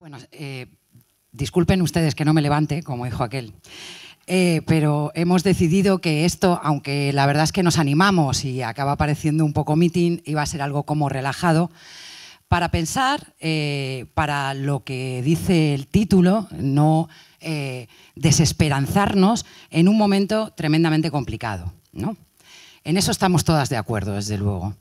Bueno, eh, disculpen ustedes que no me levante, como dijo aquel. Eh, pero hemos decidido que esto, aunque la verdad es que nos animamos y acaba pareciendo un poco meeting, iba a ser algo como relajado, para pensar, eh, para lo que dice el título, no desesperanzarnos en un momento tremendamente complicado. ¿no? En eso estamos todas de acuerdo, desde luego.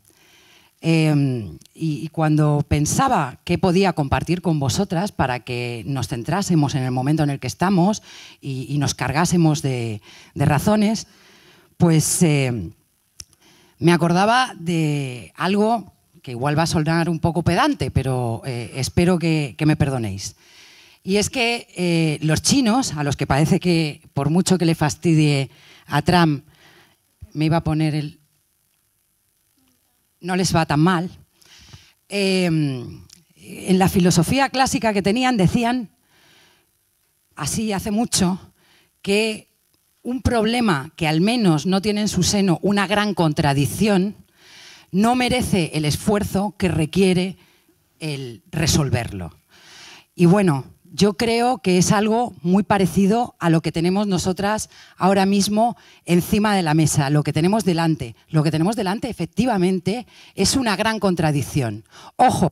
Em, y, cuando pensaba qué podía compartir con vosotras para que nos centrásemos en el momento en el que estamos y, nos cargásemos de, razones, pues em, me acordaba de algo que igual va a sonar un poco pedante, pero eh, espero que, me perdonéis. Y es que eh, los chinos, a los que parece que por mucho que le fastidie a Trump, me iba a poner el, no les va tan mal. Em, en la filosofía clásica que tenían decían, así hace mucho, que un problema que al menos no tiene en su seno una gran contradicción, no merece el esfuerzo que requiere el resolverlo. Y bueno, yo creo que es algo muy parecido a lo que tenemos nosotras ahora mismo encima de la mesa, lo que tenemos delante. Lo que tenemos delante efectivamente es una gran contradicción. Ojo,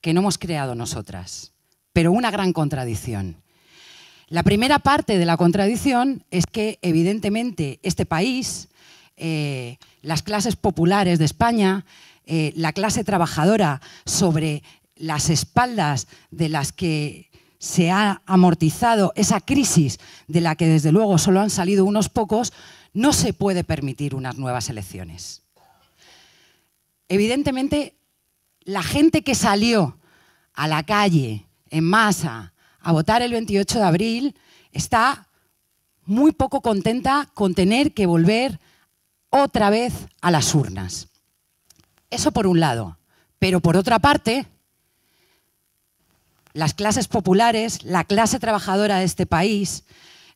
que no hemos creado nosotras, pero una gran contradicción. La primera parte de la contradicción es que evidentemente este país, eh, las clases populares de España, eh, la clase trabajadora sobre las espaldas de las que se ha amortizado esa crisis de la que desde luego solo han salido unos pocos, no se puede permitir unas nuevas elecciones. Evidentemente, la gente que salió a la calle en masa a votar el 28 de abril está muy poco contenta con tener que volver otra vez a las urnas. Eso por un lado. Pero por otra parte, las clases populares, la clase trabajadora de este país,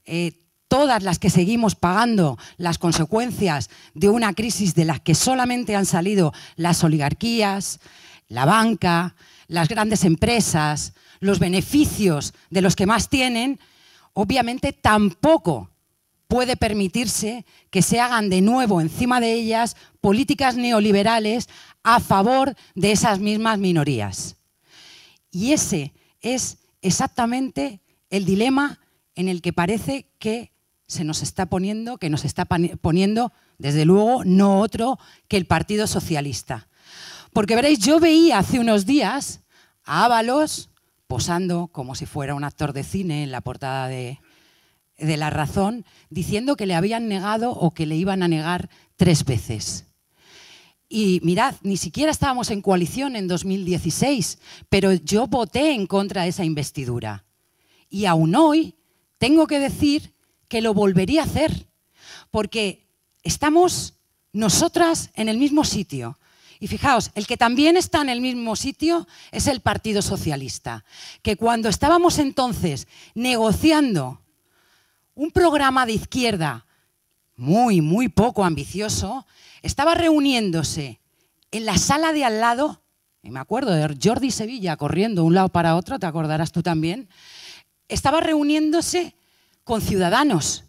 eh, todas las que seguimos pagando las consecuencias de una crisis de las que solamente han salido las oligarquías, la banca, las grandes empresas, los beneficios de los que más tienen, obviamente tampoco puede permitirse que se hagan de nuevo encima de ellas políticas neoliberales a favor de esas mismas minorías. Y ese es exactamente el dilema en el que parece que se nos está poniendo, que nos está poniendo, desde luego, no otro que el Partido Socialista. Porque veréis, yo veía hace unos días a Ábalos posando como si fuera un actor de cine en la portada de, de La Razón, diciendo que le habían negado o que le iban a negar tres veces. Y mirad, ni siquiera estábamos en coalición en 2016, pero yo voté en contra de esa investidura. Y aún hoy tengo que decir que lo volvería a hacer, porque estamos nosotras en el mismo sitio. Y fijaos, el que también está en el mismo sitio es el Partido Socialista, que cuando estábamos entonces negociando un programa de izquierda muy, muy poco ambicioso, estaba reuniéndose en la sala de al lado, y me acuerdo de Jordi Sevilla corriendo de un lado para otro, te acordarás tú también, estaba reuniéndose con ciudadanos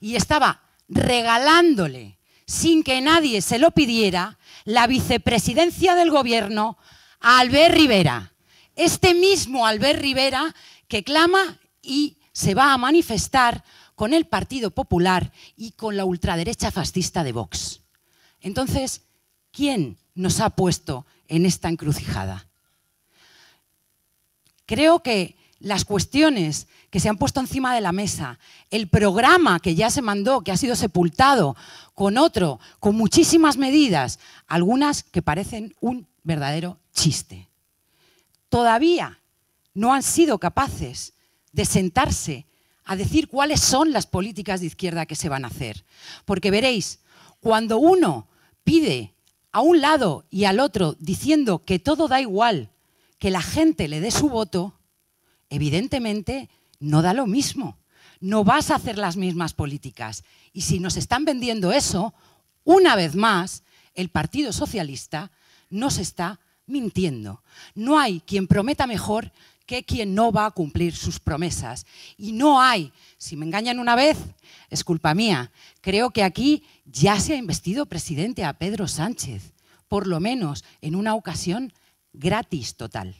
y estaba regalándole, sin que nadie se lo pidiera, la vicepresidencia del gobierno a Albert Rivera. Este mismo Albert Rivera que clama y se va a manifestar con el Partido Popular y con la ultraderecha fascista de Vox. Entonces, ¿quién nos ha puesto en esta encrucijada? Creo que las cuestiones que se han puesto encima de la mesa, el programa que ya se mandó, que ha sido sepultado, con otro, con muchísimas medidas, algunas que parecen un verdadero chiste. Todavía no han sido capaces de sentarse a decir cuáles son las políticas de izquierda que se van a hacer. Porque veréis, cuando uno pide a un lado y al otro diciendo que todo da igual, que la gente le dé su voto, evidentemente no da lo mismo. No vas a hacer las mismas políticas. Y si nos están vendiendo eso, una vez más, el Partido Socialista nos está mintiendo. No hay quien prometa mejor que quien no va a cumplir sus promesas. Y no hay, si me engañan una vez, es culpa mía. Creo que aquí ya se ha investido presidente a Pedro Sánchez, por lo menos en una ocasión gratis total.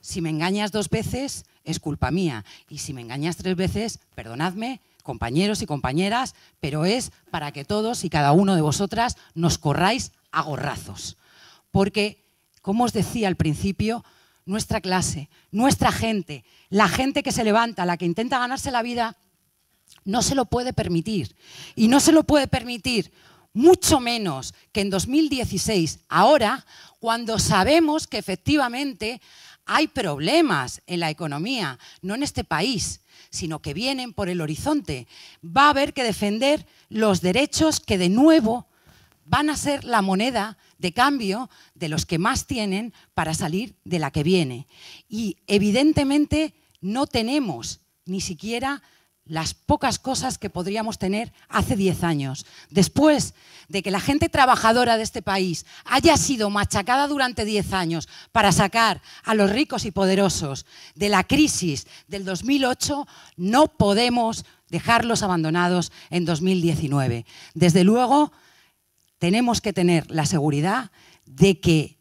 Si me engañas dos veces, es culpa mía. Y si me engañas tres veces, perdonadme, compañeros y compañeras, pero es para que todos y cada uno de vosotras nos corráis a gorrazos. Porque, como os decía al principio, nuestra clase, nuestra gente, la gente que se levanta, la que intenta ganarse la vida, no se lo puede permitir. Y no se lo puede permitir mucho menos que en 2016, ahora, cuando sabemos que efectivamente hay problemas en la economía, no en este país, sino que vienen por el horizonte. Va a haber que defender los derechos que de nuevo van a ser la moneda de cambio de los que más tienen para salir de la que viene. Y evidentemente no tenemos ni siquiera las pocas cosas que podríamos tener hace 10 años. Después de que la gente trabajadora de este país haya sido machacada durante 10 años para sacar a los ricos y poderosos de la crisis del 2008, no podemos dejarlos abandonados en 2019. Desde luego, tenemos que tener la seguridad de que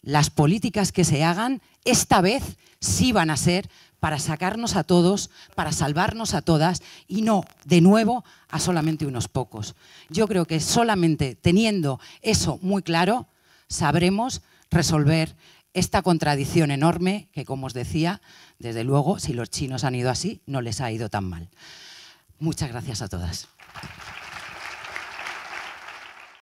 las políticas que se hagan esta vez sí van a ser para sacarnos a todos, para salvarnos a todas y no, de nuevo, a solamente unos pocos. Yo creo que solamente teniendo eso muy claro, sabremos resolver esta contradicción enorme que, como os decía, desde luego, si los chinos han ido así, no les ha ido tan mal. Muchas gracias a todas.